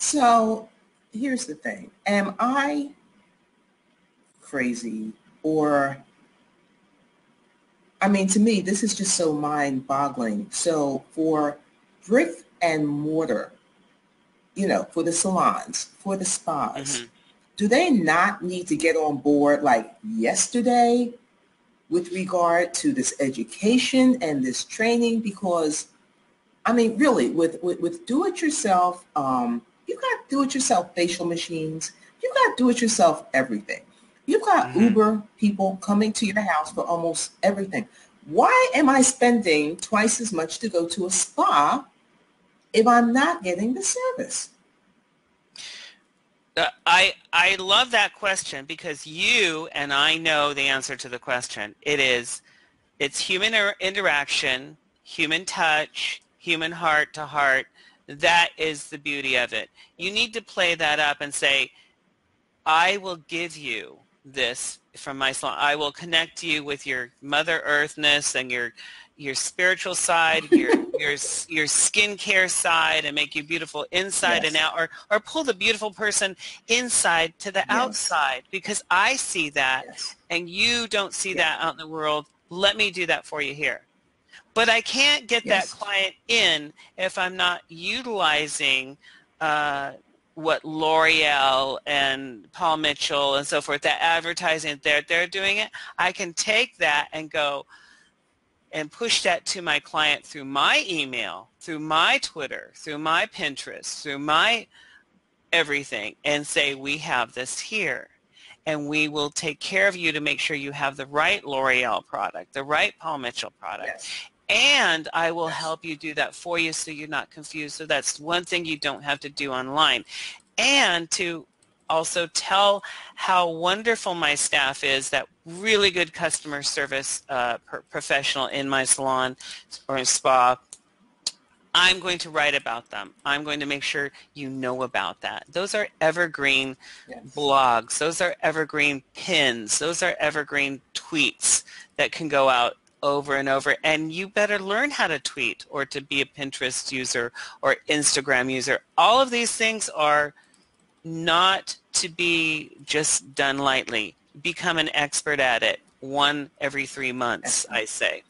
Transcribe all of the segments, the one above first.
So here's the thing. Am I crazy or I mean, to me, this is just so mind-boggling. So for brick and mortar, you know, for the salons, for the spas, mm-hmm. do they not need to get on board like yesterday with regard to this education and this training? Because, I mean, really, with, with, with do-it-yourself, um, you got do-it-yourself facial machines, you got do-it-yourself everything. You've got mm-hmm. Uber people coming to your house for almost everything. Why am I spending twice as much to go to a spa if I'm not getting the service? Uh, I I love that question because you and I know the answer to the question. It is it's human interaction, human touch, human heart to heart. That is the beauty of it. You need to play that up and say, I will give you this from my salon. I will connect you with your Mother Earthness and your your spiritual side, your your your skincare side, and make you beautiful inside yes. and out, or or pull the beautiful person inside to the yes. outside because I see that yes. and you don't see that out in the world. Let me do that for you here. But I can't get that client in if I'm not utilizing uh, what L'Oreal and Paul Mitchell and so forth, that advertising they're they're doing it, I can take that and go and push that to my client through my email, through my Twitter, through my Pinterest, through my everything and say we have this here. And we will take care of you to make sure you have the right L'Oreal product, the right Paul Mitchell product. Yes and I will help you do that for you so you're not confused. So that's one thing you don't have to do online. And to also tell how wonderful my staff is, that really good customer service uh, professional in my salon or in spa. I'm going to write about them. I'm going to make sure you know about that. Those are evergreen yes. blogs. Those are evergreen pins. Those are evergreen tweets that can go out over and over and you better learn how to tweet or to be a Pinterest user or Instagram user. All of these things are not to be just done lightly. Become an expert at it one every three months, I say.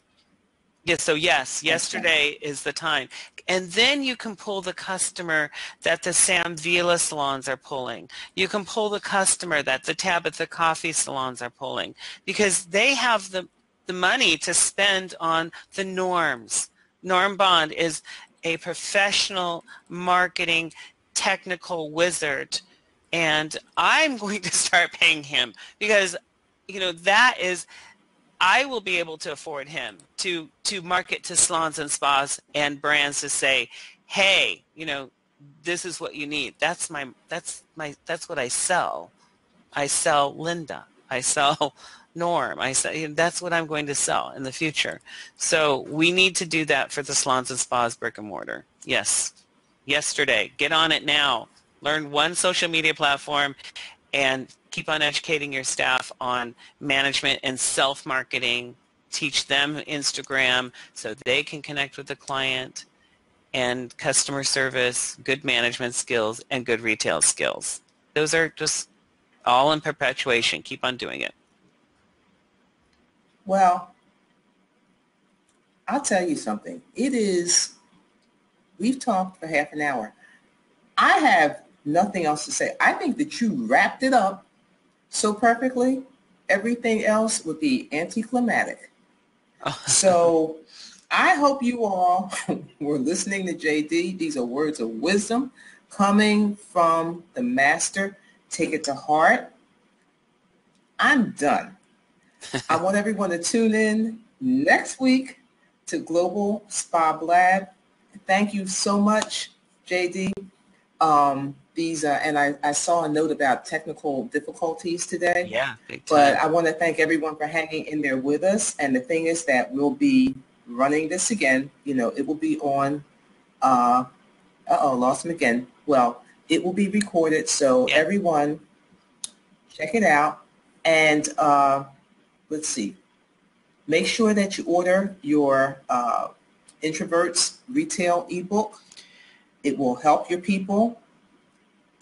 Yes, so yes, yesterday is the time. And then you can pull the customer that the Sam Villa salons are pulling. You can pull the customer that the Tabatha Coffey salons are pulling because they have the the money to spend on the norms. Norm Bond is a professional marketing technical wizard and I'm going to start paying him because you know that is I will be able to afford him to to market to salons and spas and brands to say, "Hey, you know, this is what you need." That's my that's my that's what I sell. I sell Linda. I sell norm. I say that's what I'm going to sell in the future. So we need to do that for the salons and spas brick and mortar. Yes. Yesterday. Get on it now. Learn one social media platform and keep on educating your staff on management and self-marketing. Teach them Instagram so they can connect with the client and customer service, good management skills, and good retail skills. Those are just all in perpetuation. Keep on doing it. Well, I'll tell you something. It is, we've talked for half an hour. I have nothing else to say. I think that you wrapped it up so perfectly. Everything else would be anticlimactic. so I hope you all were listening to JD. These are words of wisdom coming from the master. Take it to heart. I'm done. I want everyone to tune in next week to Global Spa Blab. Thank you so much, JD. Um, these uh, and I, I saw a note about technical difficulties today. Yeah, but I want to thank everyone for hanging in there with us. And the thing is that we'll be running this again. You know, it will be on. Uh, oh, lost him again. Well, it will be recorded, so yeah. everyone check it out. And uh, let's see. Make sure that you order your uh, Introverts Retail ebook. It will help your people.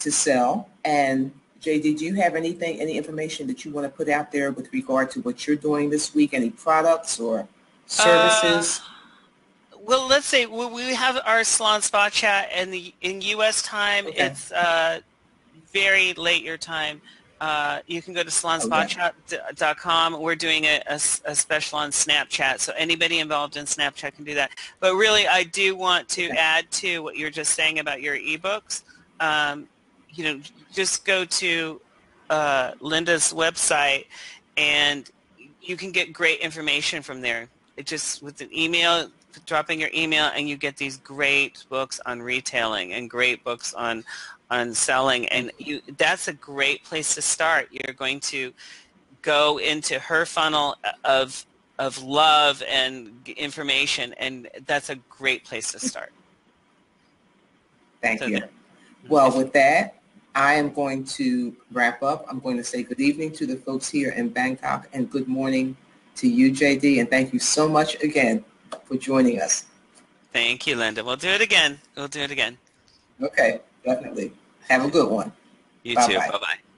to sell. And JD, do you have anything, any information that you want to put out there with regard to what you're doing this week? Any products or services? Uh, well, let's say we have our salon spa chat in the in U.S. time. Okay. It's uh, very late your time. Uh, you can go to salonspachat.com. We're doing a, a, a, special on Snapchat, so anybody involved in Snapchat can do that. But really, I do want to add to what you're just saying about your ebooks. Um, you know, just go to uh, Linda's website, and you can get great information from there. It just with an email, dropping your email, and you get these great books on retailing and great books on on selling and you that's a great place to start you're going to go into her funnel uh, of of love and information and that's a great place to start thank so you well with that I am going to wrap up. I'm going to say good evening to the folks here in Bangkok and good morning to you, JD. And thank you so much again for joining us. Thank you, Linda. We'll do it again. We'll do it again. Okay, definitely. Have a good one. You Bye-bye. too. Bye-bye.